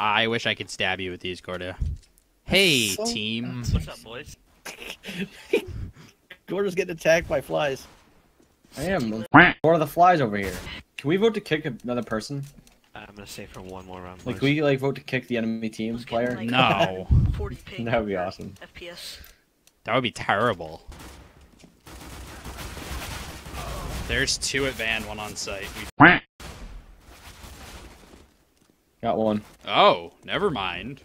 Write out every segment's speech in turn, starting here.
I wish I could stab you with these, Gordo. Hey, So- team. What's up, boys? Gordo's getting attacked by flies. I am. What are the flies over here? Can we vote to kick another person? I'm gonna stay for one more round. Like, boys. can we like vote to kick the enemy team's player? Like- No, 40 ping. That would be awesome. FPS. that would be terrible. There's two at van, one on site. We- Got one. Oh, never mind.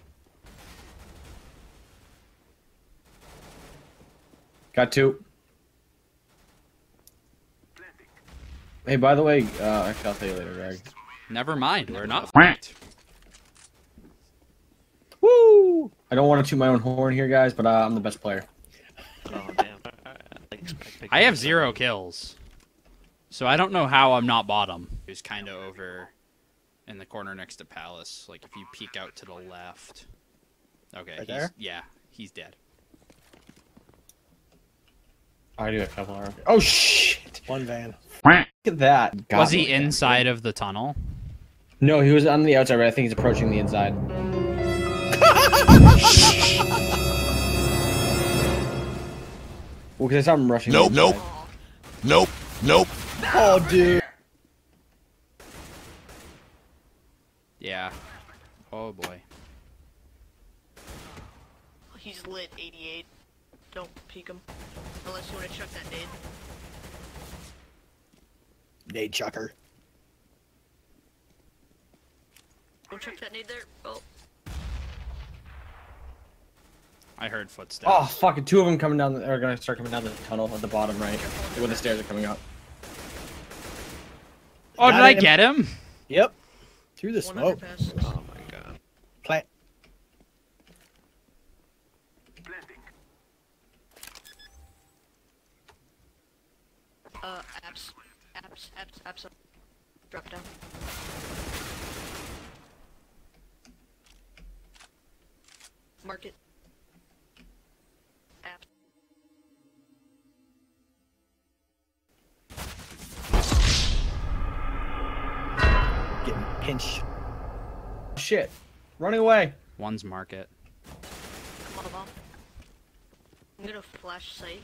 Got two. Hey, by the way, uh, actually, I'll tell you later, Greg. Never mind. We're not fucked. Woo! I don't want to toot my own horn here, guys, but uh, I'm the best player. Oh damn. Like, expect big I have zero kills. So I don't know how I'm not bottom. He's kind of over in the corner next to Palace. Like if you peek out to the left. Okay, Right he's, there? yeah, he's dead. I do a couple of. Oh shit! One van. Look at that. Got Was he one. inside of the tunnel? No, he was on the outside, but I think he's approaching the inside. well, because I saw him rushing. Nope, nope. Nope. Nope. Oh, dude. Yeah. Oh boy. He's lit 88. Don't peek him. Unless you want to chuck that nade. Nade chucker. Don't chuck that nade there. Oh. I heard footsteps. Oh fuck! Two of them coming down. The, are gonna start coming down the tunnel at the bottom right, where the stairs are coming up. oh, did I him. get him? Yep. Through the smoke. underpass. Oh my god. Plant. Uh, apps. Apps, apps, apps. Drop down. Market. Getting pinched. Shit! Running away. One's market. Come on, bomb. I'm gonna flash sight.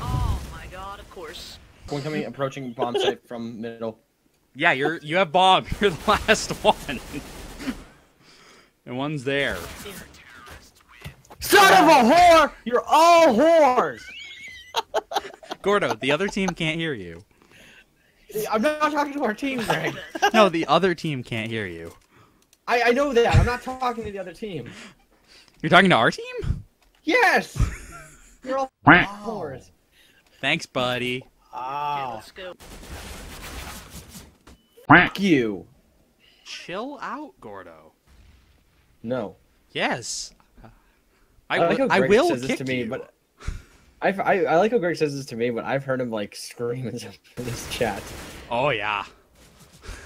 Oh my god, of course. One coming, approaching bomb site from middle. Yeah, you're you have Bob. You're the last one. and one's there. Son of a whore! You're all whores! Gordo, the other team can't hear you. I'm not talking to our team, Greg. No, the other team can't hear you. I, I know that. I'm not talking to the other team. You're talking to our team? Yes! You're all whores. Thanks, buddy. Okay, Ah. let's go. Fuck you. Chill out, Gordo. No. Yes. I, I like wi- how I will says this kick to me, you. but I've, I I like how Greg says this to me, but I've heard him like scream in this chat. Oh yeah.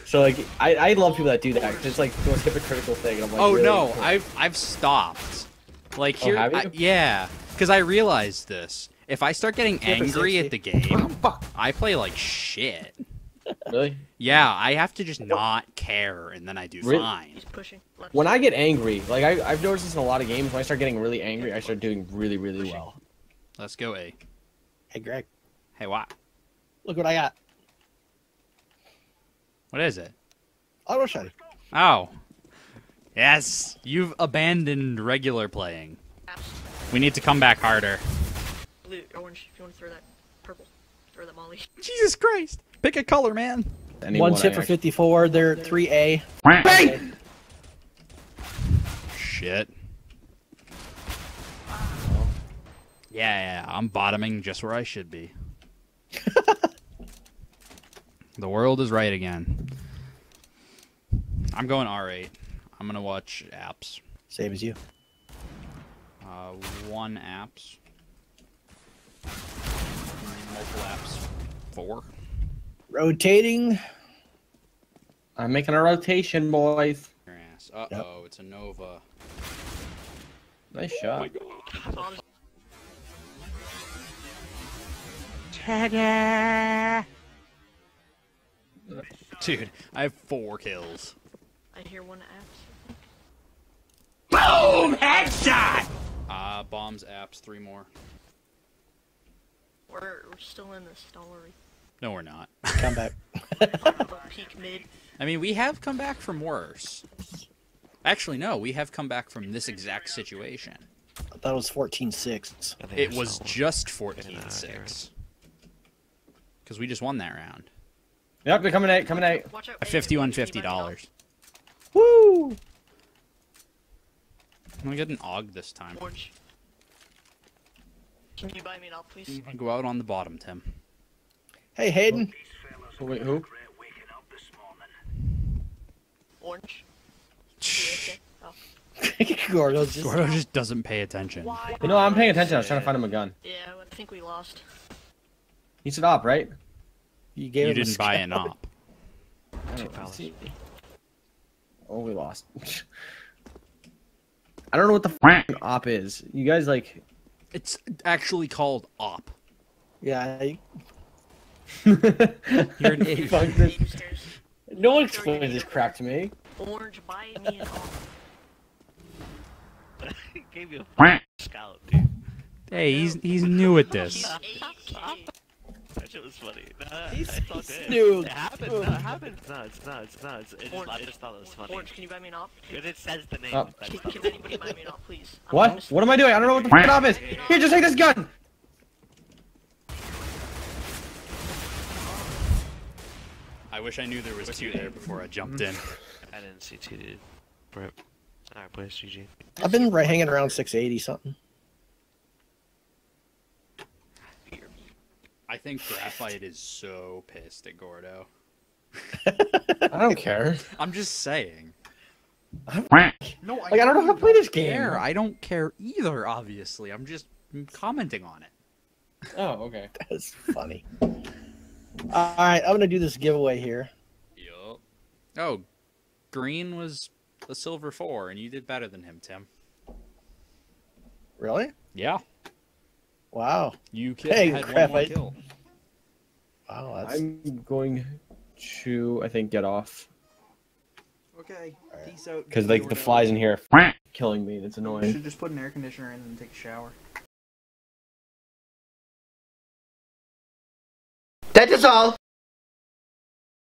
So like I, I love people that do that. it's like the most hypocritical thing. And I'm like, oh really? no, I've I've stopped. Like Oh, here, have you? I- yeah, because I realized this. If I start getting angry at the game, I play like shit. really. Yeah, I have to just not care, and then I do Really? fine. He's pushing. When I get angry, like I, I've noticed this in a lot of games. When I start getting really angry, I start doing really really well. Let's go A. Hey, Greg. Hey, what? Look what I got. What is it? Auto shot. Oh. Yes, you've abandoned regular playing. We need to come back harder. Blue, orange, if you want to throw that. Purple. Throw that molly. Jesus Christ! Pick a color, man. Anyone One tip I for 54. They're 3A. Bang! Shit. Yeah, yeah, I'm bottoming just where I should be. the world is right again. I'm going R8. I'm gonna watch apps. Same as you. Uh, one apps. Multiple apps. Four. Rotating. I'm making a rotation, boys. Your ass. Uh oh, it's a Nova. Nice shot. Bombs. Dude, I have four kills. I hear one apps. Boom! Headshot! Ah, uh, bombs, apps, three more. We're, we're still in this, don't. No, we're not. Come back. Peek mid. I mean, we have come back from worse. Actually, no, we have come back from this exact situation. I thought it was 14-6. It was saw just Yeah, 14 here. 6. Because we just won that round. Yep, they're coming out, coming out. Watch out. At Hey, can you buy me $51.50. Woo! I'm gonna get an AUG this time. Orange. Can you buy me an op, please? I Go out on the bottom, Tim. Hey, Hayden. Oh, wait, who? Orange. Yeah, okay. Gordo's just. Gordo just doesn't pay attention. Why? You know, I'm paying attention. I was trying to find him a gun. Yeah, I think we lost. He said op, right? You gave You him didn't buy an op. Two don't palace. see- Oh, we lost. I don't know what the f- op is. You guys like. It's actually called op. Yeah. I- You're an idiot. Fuck this. Upstairs. No one explains this crap to me. Orange, buy me an op. Gave you a scout, dude. Hey, he's he's new at this. He's 8K. That shit was funny. Nah, He's- it's all good. new. It happened. No, it happened. No, it's not. It's not. It's, it just, I just thought it was funny. Orange, can you buy me an op? Because it says the name. Oh. Can, can anybody buy me an op, please? I'm What? almost- What am I doing? I don't know what the f- op is. Here, just take this gun. I wish I knew there was two there before I jumped in. I didn't see two, dude. Rip. Alright, boys, GG. I've been right hanging around 680 something. I think Graphite is so pissed at Gordo. I don't care. I'm just saying. No, Like I don't know how to play this game. Care. I don't care either, obviously. I'm just commenting on it. Oh, okay. That's funny. All right, I'm gonna do this giveaway here. Yup. Oh, Green was a silver four, and you did better than him, Tim. Really? Yeah. Wow. You ki- Hey, had one more Graphite. kill. Wow. That's I'm going to, I think, get off Okay, peace out. because like the flies in here are killing me. and It's You annoying. should just put an air conditioner in and take a shower. that is all.